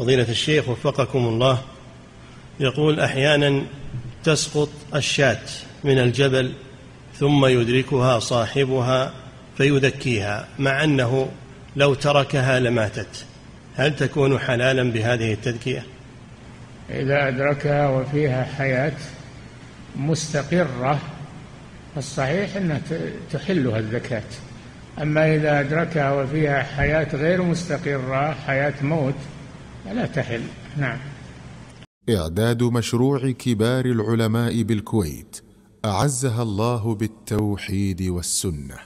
فضيلة الشيخ وفقكم الله يقول أحيانا تسقط الشاة من الجبل ثم يدركها صاحبها فيذكيها مع أنه لو تركها لماتت. هل تكون حلالا بهذه التذكية؟ إذا أدركها وفيها حياة مستقرة الصحيح أنها تحلها الزكاة أما إذا أدركها وفيها حياة غير مستقرة حياة موت فلا تحل. نعم. إعداد مشروع كبار العلماء بالكويت أعزها الله بالتوحيد والسنة.